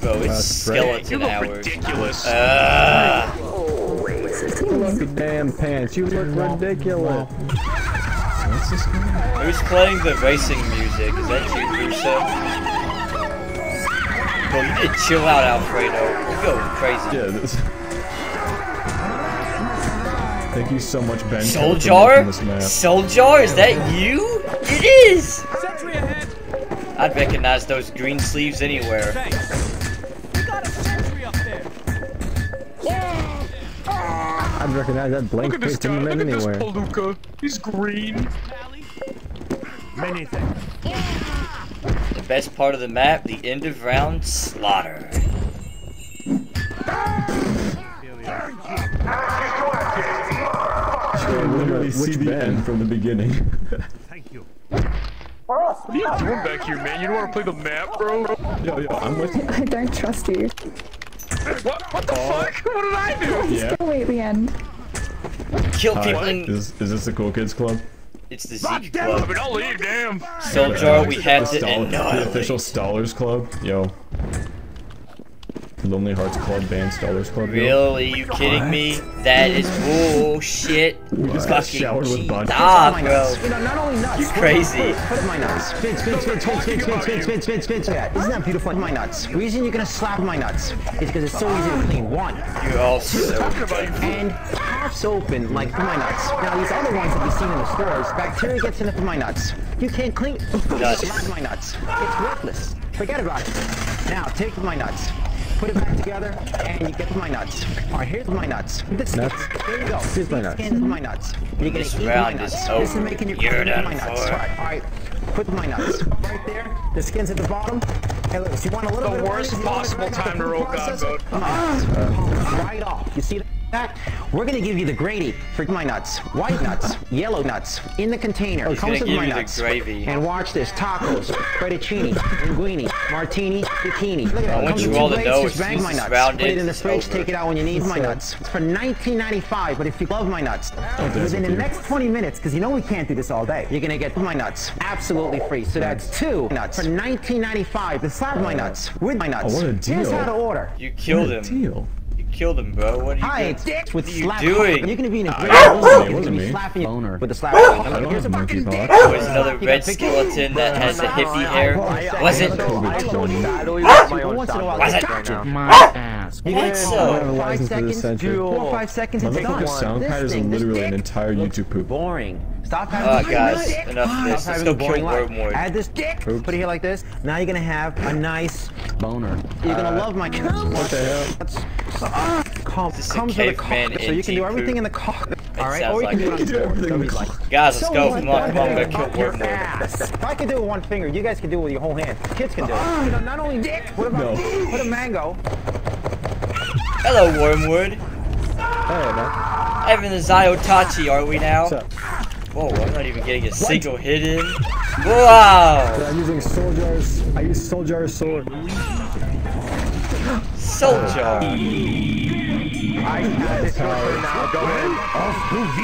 Bro, it's That's great. skeleton You look hours. ridiculous. Ah, Look at damn pants. You look ridiculous. What's this guy? who's playing the racing music? Is that you, Russo? Bro, you need to chill out, Alfredo. You're going crazy. Yeah, this. Thank you so much, Ben. for Soljar? making this. Soljar, is that you? It is! I'd recognize those green sleeves anywhere. I'd recognize that blank Look at this face in guy. the Look at this anywhere. Palooka. He's green. Many things. The best part of the map, the end of round slaughter. I literally see the Ben? end from the beginning. Thank you. What are you doing back here, man? You don't want to play the map, bro? yo, yo, I'm with you. I don't trust you. What? What the fuck? What did I do? Yeah. Wait the end. Kill Hi. people in... Is, is this the Cool Kids Club? It's the Zeke Club. mean, I'll leave, damn. Soljar, we have the, to Stall- the official annihilate. Stallers Club? Yo. Lonely Hearts Club Band Stallers Club? yo. Really? You kidding me? That is bullshit. just got Fucking showered with gee- bud. Stop, bro. You know, not only nuts. You crazy. Put my nuts. Spin, spin, spin, spin, spin, spin, spin, spin, spin, spin, spin. Isn't that beautiful? My nuts. Reason you're gonna slap my nuts is because it's so easy to clean. One, You're all so Talking about you. and pops open like my nuts. Now these other ones that you've seen in the stores, bacteria gets in it from my nuts. You can't clean Nuts. slap my nuts. It's worthless. Forget about it. Now take my nuts. Put it back together, and you get my nuts. All right, here's my nuts. This, Nuts? There you go. Here's my nuts. Skin is my nuts. You're gonna This eat my nuts. is This is making your You're done my nuts. for. All right, all right. Put my nuts right there. The skin's at the bottom. Hey, look, if you want a little The bit of worst onions, possible to time to roll God process, mode. My nuts. Pop right off. You see that? We're gonna give you the gravy for my nuts. White nuts, yellow nuts, in the container. Oh, He's Comes with give my you the nuts. gravy. And watch this: tacos, fettuccine, linguine, martini, bikini. Look at I that. want Comes you with all two to plates, know just bang my nuts. Put it in the it's fridge. Take it out when you need my nuts. It's for 19.95. But if you love my nuts, oh, within the next 20 minutes, because you know we can't do this all day, you're gonna get my nuts absolutely free. So that's two nuts for 19.95. The slab my nuts with my nuts. Oh, what a Here's deal. how to order. You killed What a him. deal. You killed him, bro. What are you Hi, doing? dicks What are you slap. doing? You're gonna be in a great it it You're gonna wasn't be me. slapping you Boner. with the slap. I don't Here's a fucking paw. dick. There's another red skeleton that has a hippie hair. Was it? Once in a while, Was it? My ass. You What? get So- I don't have a five license for this seconds, century. four or five seconds, it's done. Motherfucker's sound This pad is thing, this literally an dick entire looks YouTube poop. Boring. Stop having Uh, this guys, dick. enough of this. Stop Let's having go a boring kill life. Wormwood. Add this dick. Oops. Put it here like this. Now you're gonna have a nice. Boner. You're gonna love my. What the hell? That's, ah, com- This comes with a caveman cock, so you can do everything poop. in the cock. All right, or you like can do it. it can do on everything board. with Like, cock. Guys, let's go. Come on, come on. We Up gotta kill Wormwood. If I can do it with one finger, you guys can do it with your whole hand. Kids can do it. You know, not only dick. What about No. put a mango? Hello, Wormwood. Hey, man. Having the Zatoichi, are we now? What's up? Whoa, I'm not even getting a single hit in. Wow! I'm using Soldier's. I use Soldier's sword. Soldier, I have the power now. Go.